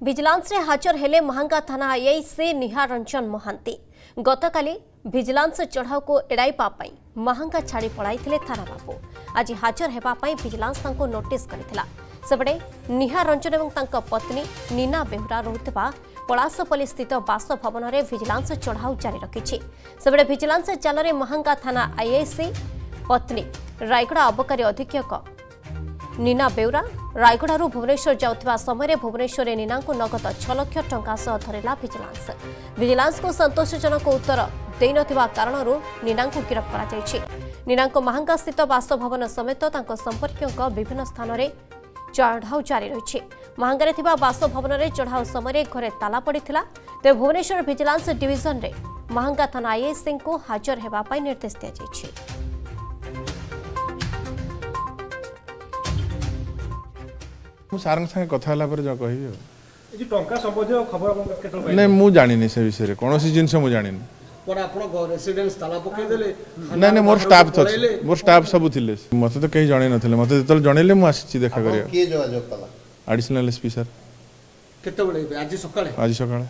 ଭିଜିଲାନ୍ସରେ ହାଜର ହେଲେ ମହାଙ୍ଗା ଥାନା ଆଇଆଇସି ନିହାର ରଞ୍ଜନ ମହାନ୍ତି ଗତକାଲି ଭିଜିଲାନ୍ସ ଚଢ଼ାଉକୁ ଏଡ଼ାଇବା ପାଇଁ ମହାଙ୍ଗା ଛାଡ଼ି ପଳାଇଥିଲେ ଥାନା ବାବୁ ଆଜି ହାଜର ହେବା ପାଇଁ ଭିଜିଲାନ୍ସ ତାଙ୍କୁ ନୋଟିସ୍ କରିଥିଲା ସେପଟେ ନିହାର ରଞ୍ଜନ ଏବଂ ତାଙ୍କ ପତ୍ନୀ ନୀନା ବେହୁରା ରହୁଥିବା ପଳାସପଲ୍ଲୀ ସ୍ଥିତ ବାସଭବନରେ ଭିଜିଲାନ୍ସ ଚଢ଼ାଉ ଜାରି ରଖିଛି ସେପଟେ ଭିଜିଲାନ୍ସ ଜାଲରେ ମହାଙ୍ଗା ଥାନା ଆଇଆଇସି ପତ୍ନୀ ରାୟଗଡ଼ା ଅବକାରୀ ଅଧୀକ୍ଷକ ନୀନା ବେଉରା ରାୟଗଡ଼ାରୁ ଭୁବନେଶ୍ୱର ଯାଉଥିବା ସମୟରେ ଭୁବନେଶ୍ୱରରେ ନୀନାଙ୍କୁ ନଗଦ ଛଅ ଲକ୍ଷ ଟଙ୍କା ସହ ଧରିଲା ଭିଜିଲାନ୍ସ। ଭିଜିଲାନ୍ସକୁ ସନ୍ତୋଷଜନକ ଉତ୍ତର ଦେଇନଥିବା କାରଣରୁ ନୀନାଙ୍କୁ ଗିରଫ କରାଯାଇଛି। ନୀନାଙ୍କ ମହାଙ୍ଗାସ୍ଥିତ ବାସଭବନ ସମେତ ତାଙ୍କ ସମ୍ପର୍କୀୟଙ୍କ ବିଭିନ୍ନ ସ୍ଥାନରେ ଚଢ଼ାଉ ଜାରି ରହିଛି। ମହାଙ୍ଗାରେ ଥିବା ବାସଭବନରେ ଚଢ଼ାଉ ସମୟରେ ଘରେ ତାଲା ପଡ଼ିଥିଲା। ତେବେ ଭୁବନେଶ୍ୱର ଭିଜିଲାନ୍ସ ଡିଭିଜନରେ ମହାଙ୍ଗା ଥାନା ଆଇଏସ୍ସିଙ୍କୁ ହାଜର ହେବା ପାଇଁ ନିର୍ଦ୍ଦେଶ ଦିଆଯାଇଛି। ମୁଁ ସାର୍ଙ୍କ ସାଙ୍ଗେ କଥା ହେଲା ପରେ ଯାହା କହିବି ଆଉ। ଏ ଯୋଉ ଟଙ୍କା ସମ୍ବନ୍ଧୀୟ ଖବର ଆପଣ କେତେବେଳେ ପାଇଲେ? ନାଇଁ ମୁଁ ଜାଣିନି ସେ ବିଷୟରେ। କୌଣସି ଜିନିଷ ମୁଁ ଜାଣିନି। ପରେ ଆପଣ ରେସିଡେନ୍ସ ତାଲା ପକେଇଦେଲେ ନାଇଁ ନାଇଁ ମୋର ଷ୍ଟାଫ୍ ତ ଅଛି। ମୋର ଷ୍ଟାଫ୍ ସବୁ ଥିଲେ। ମୋତେ ତ କେହି ଜଣେଇ ନଥିଲେ। ମୋତେ ଯେତେବେଳେ ଜଣେଇଲେ ମୁଁ ଆସିଛି ଦେଖା କରିବାକୁ। କିଏ ଯୋଗାଯୋଗ କଲା? ଆଡ଼ିସନାଲ୍ ଏସ୍ ପି ସାର୍ କେତେବେଳେ ଏବେ? ଆଜି ସକାଳେ? ଆଜି ସକାଳେ।